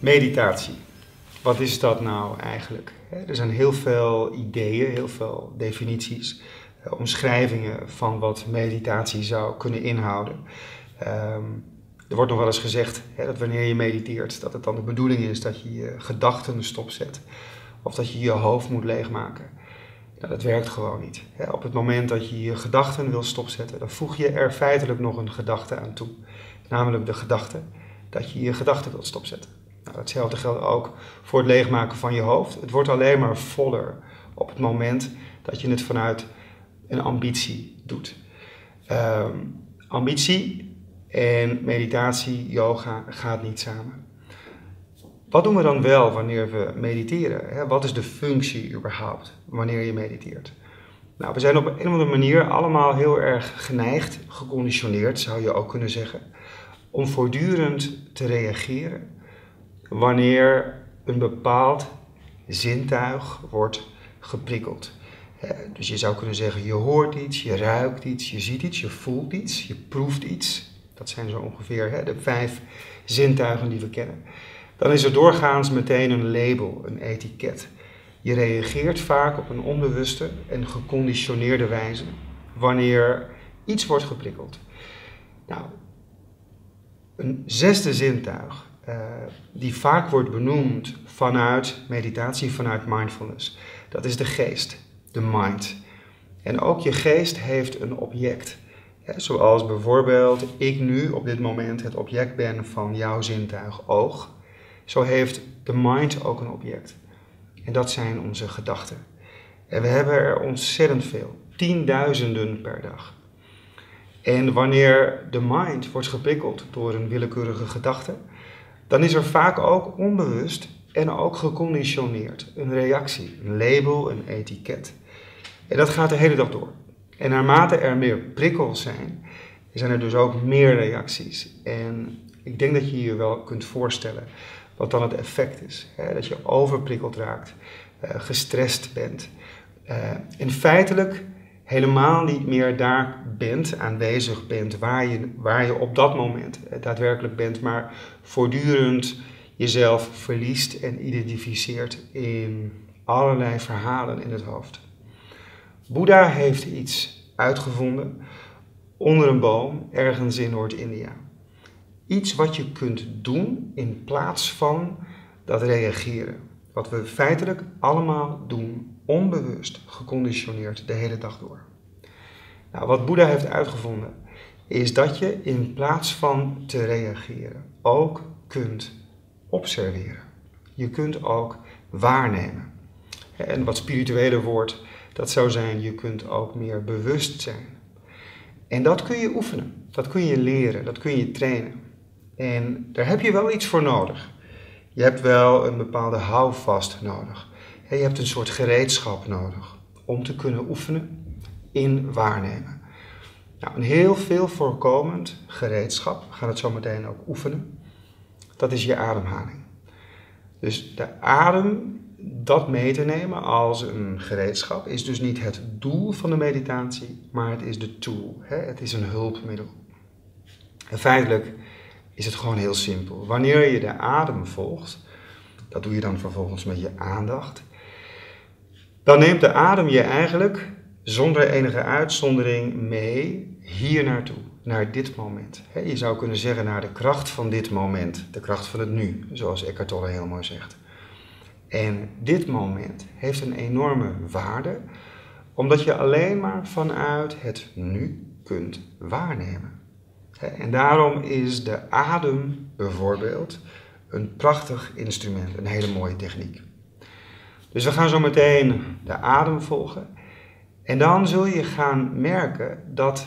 Meditatie. Wat is dat nou eigenlijk? Er zijn heel veel ideeën, heel veel definities, eh, omschrijvingen van wat meditatie zou kunnen inhouden. Ehm, er wordt nog wel eens gezegd hè, dat wanneer je mediteert, dat het dan de bedoeling is dat je je gedachten stopzet. Of dat je je hoofd moet leegmaken. Nou, dat werkt gewoon niet. Op het moment dat je je gedachten wil stopzetten, dan voeg je er feitelijk nog een gedachte aan toe. Namelijk de gedachte dat je je gedachten wilt stopzetten. Nou, hetzelfde geldt ook voor het leegmaken van je hoofd. Het wordt alleen maar voller op het moment dat je het vanuit een ambitie doet. Ehm, ambitie en meditatie, yoga gaat niet samen. Wat doen we dan wel wanneer we mediteren? Wat is de functie überhaupt wanneer je mediteert? Nou, we zijn op een of andere manier allemaal heel erg geneigd, geconditioneerd zou je ook kunnen zeggen, om voortdurend te reageren wanneer een bepaald zintuig wordt geprikkeld. Dus je zou kunnen zeggen, je hoort iets, je ruikt iets, je ziet iets, je voelt iets, je proeft iets. Dat zijn zo ongeveer de vijf zintuigen die we kennen. Dan is er doorgaans meteen een label, een etiket. Je reageert vaak op een onbewuste en geconditioneerde wijze wanneer iets wordt geprikkeld. Nou, een zesde zintuig, uh, die vaak wordt benoemd vanuit meditatie, vanuit mindfulness, dat is de geest, de mind. En ook je geest heeft een object. zoals bijvoorbeeld ik nu op dit moment het object ben van jouw zintuig oog. Zo heeft de mind ook een object. En dat zijn onze gedachten. En we hebben er ontzettend veel, tienduizenden per dag. En wanneer de mind wordt geprikkeld door een willekeurige gedachte, dan is er vaak ook onbewust en ook geconditioneerd een reactie, een label, een etiket. En dat gaat de hele dag door. En naarmate er meer prikkels zijn, zijn er dus ook meer reacties. En ik denk dat je je wel kunt voorstellen wat dan het effect is. Hè? Dat je overprikkeld raakt, uh, gestrest bent. Uh, en feitelijk helemaal niet meer daar bent, aanwezig bent, waar je, waar je op dat moment eh, daadwerkelijk bent, maar voortdurend jezelf verliest en identificeert in allerlei verhalen in het hoofd. Boeddha heeft iets uitgevonden onder een boom ergens in Noord-India. Iets wat je kunt doen in plaats van dat reageren. Wat we feitelijk allemaal doen, onbewust, geconditioneerd de hele dag door. Nou, wat Boeddha heeft uitgevonden, is dat je in plaats van te reageren ook kunt observeren. Je kunt ook waarnemen. En wat spirituele woord, dat zou zijn, je kunt ook meer bewust zijn. En dat kun je oefenen, dat kun je leren, dat kun je trainen. En daar heb je wel iets voor nodig. Je hebt wel een bepaalde houvast nodig. Je hebt een soort gereedschap nodig om te kunnen oefenen in waarnemen. Nou, een heel veel voorkomend gereedschap, we gaan het zo meteen ook oefenen, dat is je ademhaling. Dus de adem, dat mee te nemen als een gereedschap, is dus niet het doel van de meditatie, maar het is de tool. Het is een hulpmiddel. En feitelijk is het gewoon heel simpel. Wanneer je de adem volgt, dat doe je dan vervolgens met je aandacht, dan neemt de adem je eigenlijk zonder enige uitzondering mee hier naartoe, naar dit moment. Je zou kunnen zeggen naar de kracht van dit moment, de kracht van het nu, zoals Eckhart Tolle heel mooi zegt. En dit moment heeft een enorme waarde, omdat je alleen maar vanuit het nu kunt waarnemen. En daarom is de adem bijvoorbeeld een prachtig instrument, een hele mooie techniek. Dus we gaan zo meteen de adem volgen. En dan zul je gaan merken dat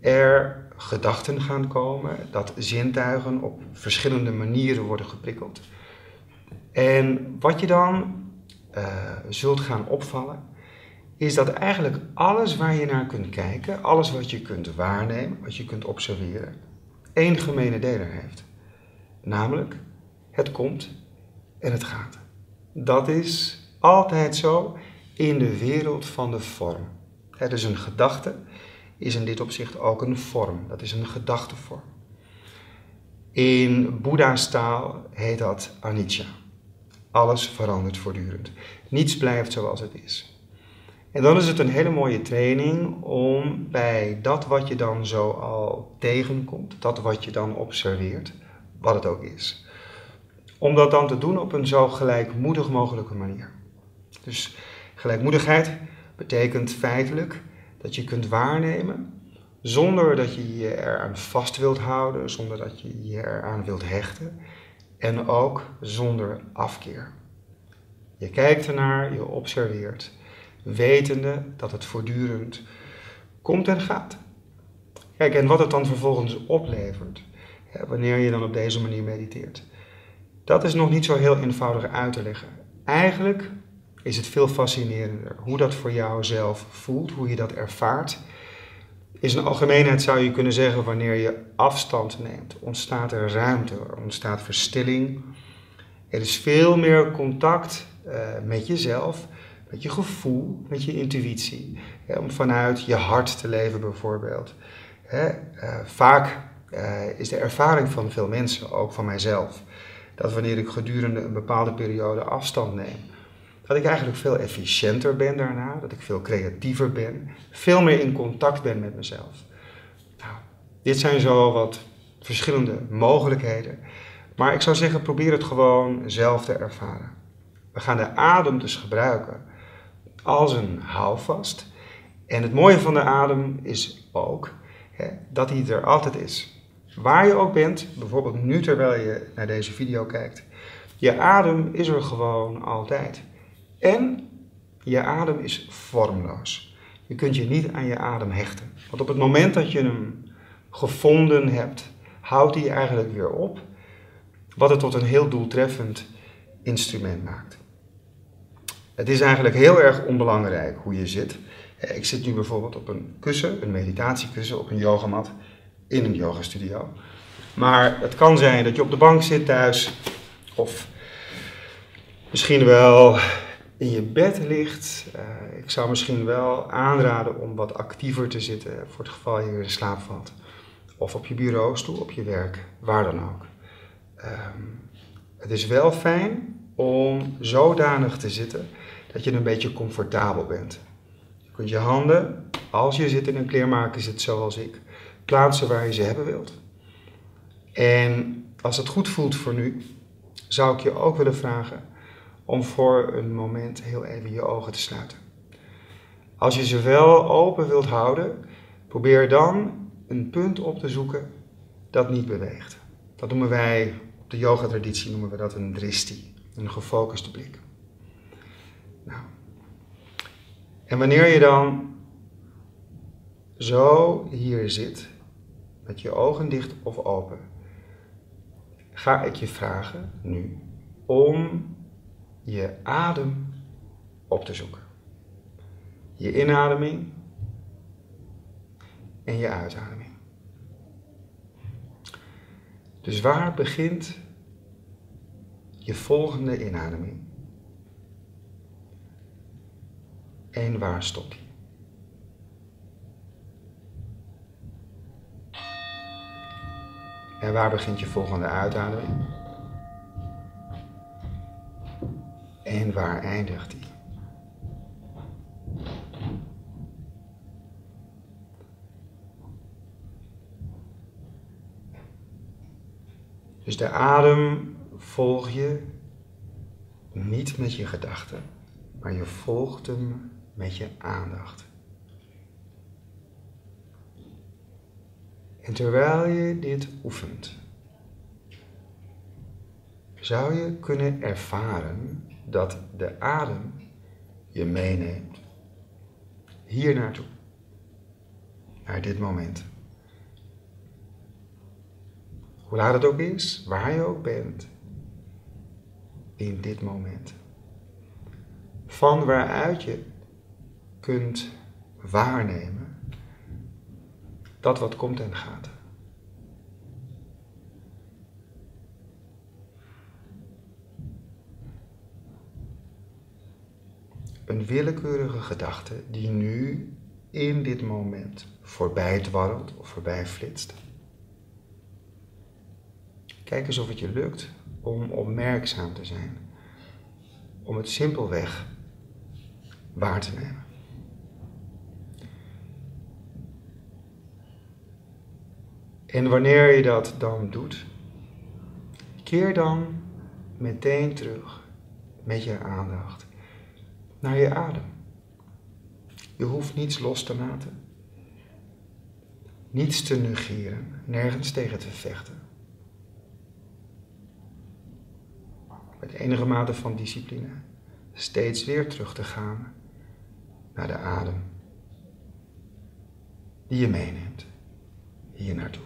er gedachten gaan komen, dat zintuigen op verschillende manieren worden geprikkeld. En wat je dan uh, zult gaan opvallen, is dat eigenlijk alles waar je naar kunt kijken, alles wat je kunt waarnemen, wat je kunt observeren, één gemene deler heeft. Namelijk, het komt en het gaat. Dat is altijd zo in de wereld van de vorm. Is een gedachte, is in dit opzicht ook een vorm. Dat is een gedachtevorm. In Boeddha's taal heet dat anicca. Alles verandert voortdurend. Niets blijft zoals het is. En dan is het een hele mooie training om bij dat wat je dan zo al tegenkomt, dat wat je dan observeert, wat het ook is, om dat dan te doen op een zo gelijkmoedig mogelijke manier. Dus gelijkmoedigheid betekent feitelijk dat je kunt waarnemen zonder dat je je eraan vast wilt houden, zonder dat je je eraan wilt hechten en ook zonder afkeer. Je kijkt ernaar, je observeert, wetende dat het voortdurend komt en gaat. Kijk, en wat het dan vervolgens oplevert, wanneer je dan op deze manier mediteert, dat is nog niet zo heel eenvoudig uit te leggen. Eigenlijk is het veel fascinerender hoe dat voor jou zelf voelt, hoe je dat ervaart. In zijn algemeenheid zou je kunnen zeggen, wanneer je afstand neemt, ontstaat er ruimte, ontstaat verstilling. Er is veel meer contact uh, met jezelf, met je gevoel, met je intuïtie. om vanuit je hart te leven bijvoorbeeld. uh, vaak uh, is de ervaring van veel mensen, ook van mijzelf, dat wanneer ik gedurende een bepaalde periode afstand neem, dat ik eigenlijk veel efficiënter ben daarna, dat ik veel creatiever ben, veel meer in contact ben met mezelf. Nou, dit zijn zo wat verschillende mogelijkheden, maar ik zou zeggen, probeer het gewoon zelf te ervaren. We gaan de adem dus gebruiken als een houvast. En het mooie van de adem is ook hè, dat hij er altijd is. Waar je ook bent, bijvoorbeeld nu terwijl je naar deze video kijkt, je adem is er gewoon altijd. En je adem is vormloos. Je kunt je niet aan je adem hechten. Want op het moment dat je hem gevonden hebt, houdt hij eigenlijk weer op. Wat het tot een heel doeltreffend instrument maakt. Het is eigenlijk heel erg onbelangrijk hoe je zit. Ik zit nu bijvoorbeeld op een kussen, een meditatiekussen, op een yogamat in een yogastudio. Maar het kan zijn dat je op de bank zit thuis of misschien wel in je bed ligt. Uh, ik zou misschien wel aanraden om wat actiever te zitten voor het geval je in slaap valt. Of op je bureaustoel, op je werk, waar dan ook. Um, het is wel fijn om zodanig te zitten dat je een beetje comfortabel bent. Je kunt je handen, als je zit in een kleermaker zit zoals ik, plaatsen waar je ze hebben wilt. En als het goed voelt voor nu, zou ik je ook willen vragen om voor een moment heel even je ogen te sluiten. Als je ze wel open wilt houden, probeer dan een punt op te zoeken dat niet beweegt. Dat noemen wij, op de yoga-traditie noemen we dat een dristi, een gefocuste blik. Nou. En wanneer je dan zo hier zit, met je ogen dicht of open, ga ik je vragen nu om je adem op te zoeken. Je inademing en je uitademing. Dus waar begint je volgende inademing? En waar stopt hij? En waar begint je volgende uitademing? En waar eindigt die? Dus de adem volg je niet met je gedachten, maar je volgt hem met je aandacht. En terwijl je dit oefent, zou je kunnen ervaren dat de adem je meeneemt hier naartoe, naar dit moment. Hoe laat het ook is, waar je ook bent, in dit moment. Van waaruit je kunt waarnemen dat wat komt en gaat. Een willekeurige gedachte die nu in dit moment voorbij dwarrelt of voorbij flitst. Kijk eens of het je lukt om opmerkzaam te zijn. Om het simpelweg waar te nemen. En wanneer je dat dan doet, keer dan meteen terug met je aandacht naar je adem. Je hoeft niets los te laten, niets te negeren, nergens tegen te vechten. Met enige mate van discipline steeds weer terug te gaan naar de adem die je meeneemt hier naartoe.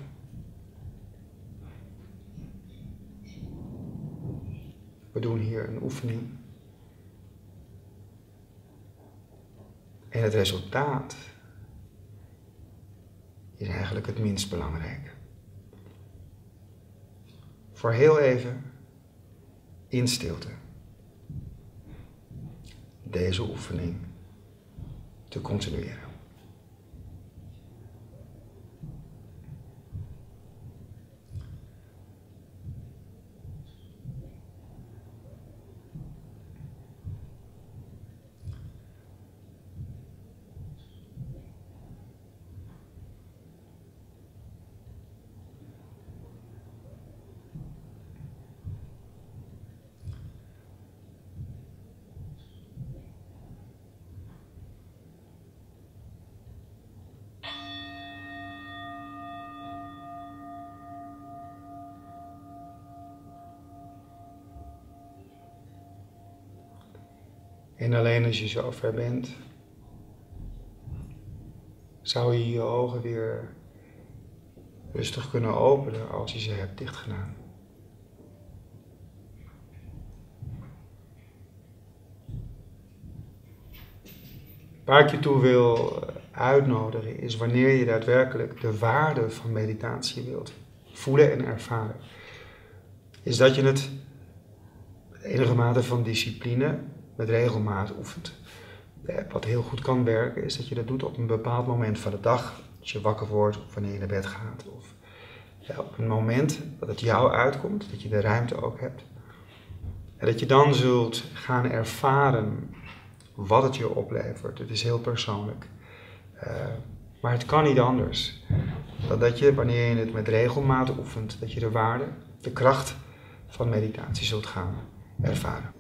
We doen hier een oefening. En het resultaat is eigenlijk het minst belangrijke. Voor heel even in stilte deze oefening te continueren. En alleen als je zover bent, zou je je ogen weer rustig kunnen openen als je ze hebt dichtgedaan. Waar ik je toe wil uitnodigen is wanneer je daadwerkelijk de waarde van meditatie wilt voelen en ervaren, is dat je het enige mate van discipline met regelmaat oefent. Wat heel goed kan werken is dat je dat doet op een bepaald moment van de dag. Als je wakker wordt of wanneer je naar bed gaat. Of ja, op een moment dat het jou uitkomt, dat je de ruimte ook hebt. En dat je dan zult gaan ervaren wat het je oplevert. Het is heel persoonlijk. Uh, maar het kan niet anders dan dat je, wanneer je het met regelmaat oefent, dat je de waarde, de kracht van meditatie zult gaan ervaren.